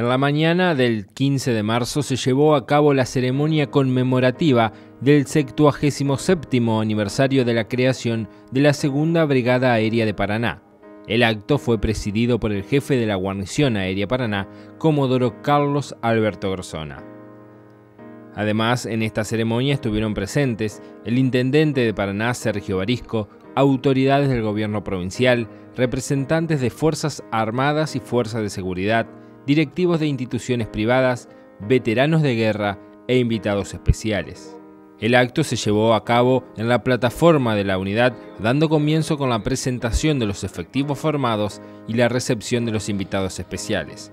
En la mañana del 15 de marzo se llevó a cabo la ceremonia conmemorativa del 77 aniversario de la creación de la Segunda Brigada Aérea de Paraná. El acto fue presidido por el jefe de la Guarnición Aérea Paraná, Comodoro Carlos Alberto Grosona. Además, en esta ceremonia estuvieron presentes el intendente de Paraná, Sergio Barisco, autoridades del gobierno provincial, representantes de Fuerzas Armadas y Fuerzas de Seguridad, directivos de instituciones privadas, veteranos de guerra e invitados especiales. El acto se llevó a cabo en la plataforma de la unidad, dando comienzo con la presentación de los efectivos formados y la recepción de los invitados especiales.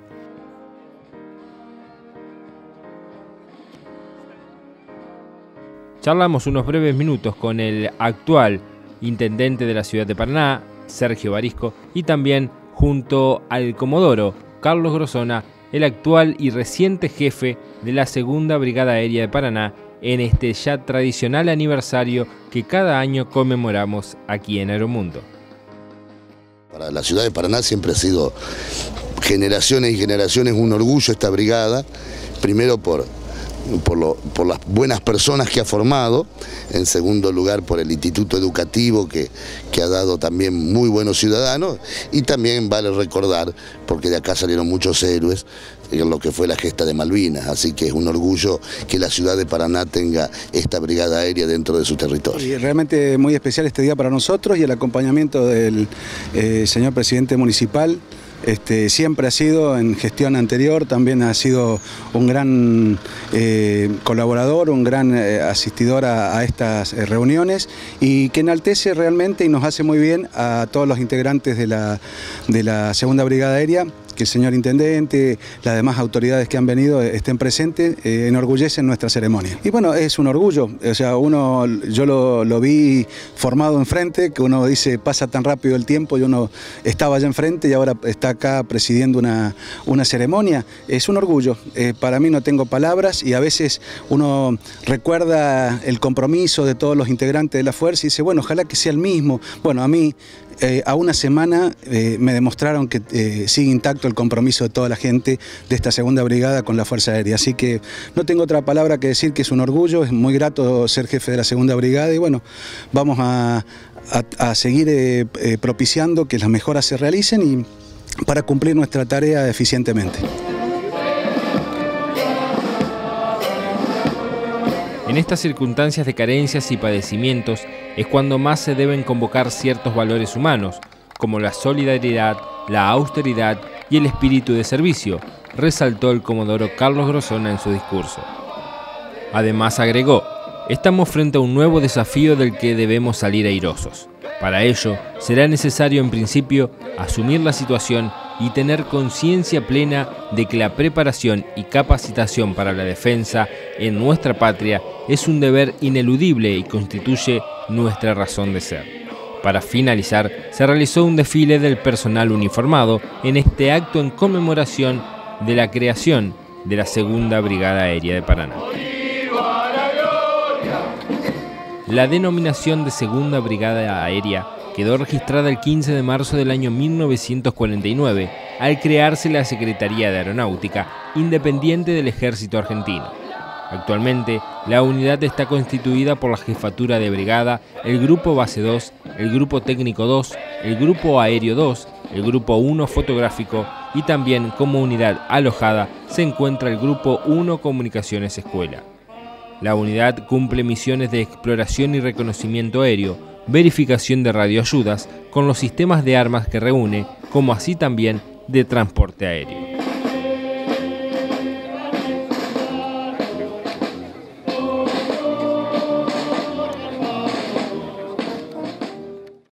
Charlamos unos breves minutos con el actual intendente de la ciudad de Paraná, Sergio Barisco, y también junto al comodoro Carlos Grosona, el actual y reciente jefe de la Segunda Brigada Aérea de Paraná, en este ya tradicional aniversario que cada año conmemoramos aquí en Aeromundo. Para la ciudad de Paraná siempre ha sido generaciones y generaciones un orgullo esta brigada, primero por por, las buenas personas que ha formado, en segundo lugar por el instituto educativo que, que ha dado también muy buenos ciudadanos. Y también vale recordar, porque de acá salieron muchos héroes, en lo que fue la gesta de Malvinas, así que es un orgullo que la ciudad de Paraná tenga esta brigada aérea dentro de su territorio. Y realmente muy especial este día para nosotros y el acompañamiento del eh, señor presidente municipal, este, siempre ha sido en gestión anterior, también ha sido un gran eh, colaborador, un gran eh, asistidor a, estas eh, reuniones y que enaltece realmente y nos hace muy bien a todos los integrantes de la, de la Segunda Brigada Aérea que el señor intendente, las demás autoridades que han venido eh, estén presentes, eh, enorgullecen nuestra ceremonia. Y bueno, es un orgullo, o sea, uno, yo lo, vi formado enfrente, que uno dice pasa tan rápido el tiempo y uno estaba allá enfrente y ahora está acá presidiendo una, una ceremonia. Es un orgullo, eh, para mí no tengo palabras y a veces uno recuerda el compromiso de todos los integrantes de la fuerza y dice, bueno, ojalá que sea el mismo. Bueno, a mí a una semana me demostraron que sigue intacto el compromiso de toda la gente de esta segunda brigada con la Fuerza Aérea. Así que no tengo otra palabra que decir que es un orgullo, es muy grato ser jefe de la segunda brigada y bueno, vamos a, seguir eh, eh, propiciando que las mejoras se realicen y para cumplir nuestra tarea eficientemente. En estas circunstancias de carencias y padecimientos es cuando más se deben convocar ciertos valores humanos, como la solidaridad, la austeridad y el espíritu de servicio, resaltó el comodoro Carlos Grosona en su discurso. Además agregó, estamos frente a un nuevo desafío del que debemos salir airosos. Para ello, será necesario en principio asumir la situación y tener conciencia plena de que la preparación y capacitación para la defensa en nuestra patria es un deber ineludible y constituye nuestra razón de ser. Para finalizar, se realizó un desfile del personal uniformado en este acto en conmemoración de la creación de la Segunda Brigada Aérea de Paraná. La denominación de Segunda Brigada Aérea quedó registrada el 15 de marzo del año 1949 al crearse la Secretaría de Aeronáutica, independiente del Ejército Argentino. Actualmente, la unidad está constituida por la Jefatura de Brigada, el Grupo Base 2, el Grupo Técnico 2, el Grupo Aéreo 2, el Grupo 1 Fotográfico y también como unidad alojada se encuentra el Grupo 1 Comunicaciones Escuela. La unidad cumple misiones de exploración y reconocimiento aéreo, verificación de radioayudas con los sistemas de armas que reúne, como así también de transporte aéreo.